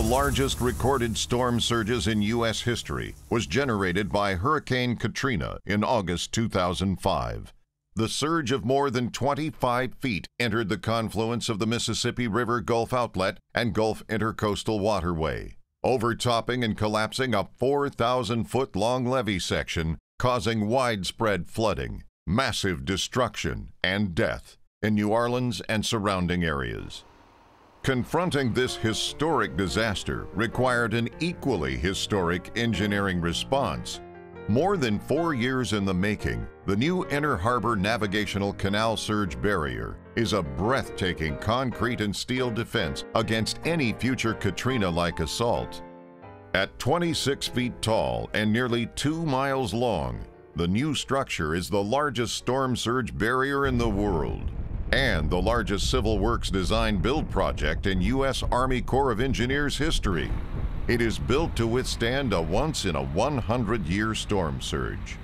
largest recorded storm surges in U.S. history was generated by Hurricane Katrina in August 2005. The surge of more than 25 feet entered the confluence of the Mississippi River Gulf Outlet and Gulf Intracoastal Waterway, overtopping and collapsing a 4,000 foot long levee section, causing widespread flooding, massive destruction, and death in New Orleans and surrounding areas. Confronting this historic disaster required an equally historic engineering response more than four years in the making, the new Inner Harbor Navigational Canal Surge Barrier is a breathtaking concrete and steel defense against any future Katrina-like assault. At 26 feet tall and nearly two miles long, the new structure is the largest storm surge barrier in the world and the largest civil works design build project in U.S. Army Corps of Engineers history. It is built to withstand a once in a 100 year storm surge.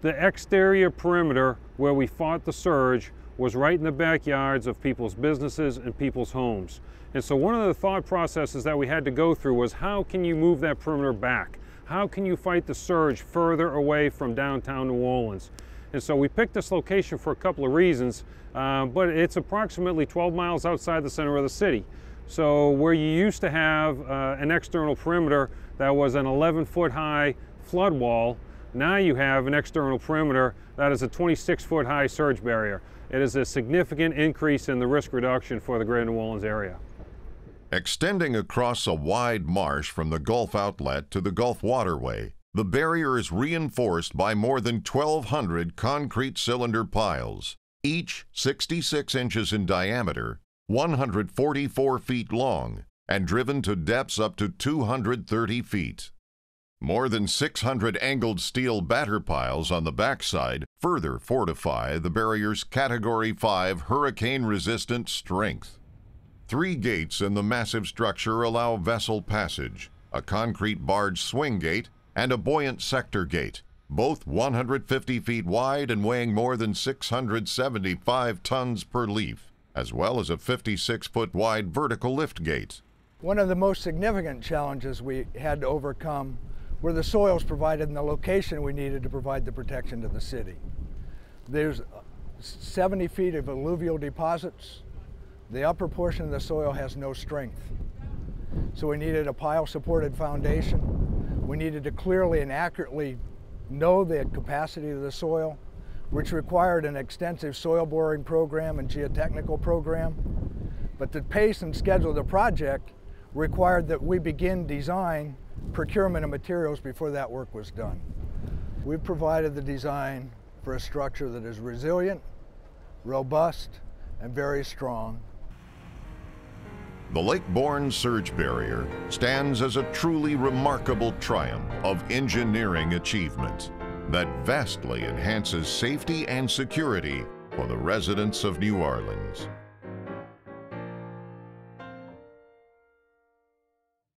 The exterior perimeter where we fought the surge was right in the backyards of people's businesses and people's homes. And so one of the thought processes that we had to go through was how can you move that perimeter back? How can you fight the surge further away from downtown New Orleans? And so we picked this location for a couple of reasons, uh, but it's approximately 12 miles outside the center of the city. So where you used to have uh, an external perimeter that was an 11 foot high flood wall, now you have an external perimeter that is a 26 foot high surge barrier. It is a significant increase in the risk reduction for the Greater New Orleans area. Extending across a wide marsh from the Gulf outlet to the Gulf waterway, the barrier is reinforced by more than 1,200 concrete cylinder piles, each 66 inches in diameter 144 feet long, and driven to depths up to 230 feet. More than 600 angled steel batter piles on the backside further fortify the barrier's Category 5 hurricane resistant strength. Three gates in the massive structure allow vessel passage a concrete barge swing gate and a buoyant sector gate, both 150 feet wide and weighing more than 675 tons per leaf as well as a 56-foot wide vertical lift gate. One of the most significant challenges we had to overcome were the soils provided in the location we needed to provide the protection to the city. There's 70 feet of alluvial deposits. The upper portion of the soil has no strength. So we needed a pile supported foundation. We needed to clearly and accurately know the capacity of the soil which required an extensive soil boring program and geotechnical program. But the pace and schedule of the project required that we begin design procurement of materials before that work was done. We've provided the design for a structure that is resilient, robust, and very strong. The Lake-Borgne Surge Barrier stands as a truly remarkable triumph of engineering achievement that vastly enhances safety and security for the residents of New Orleans.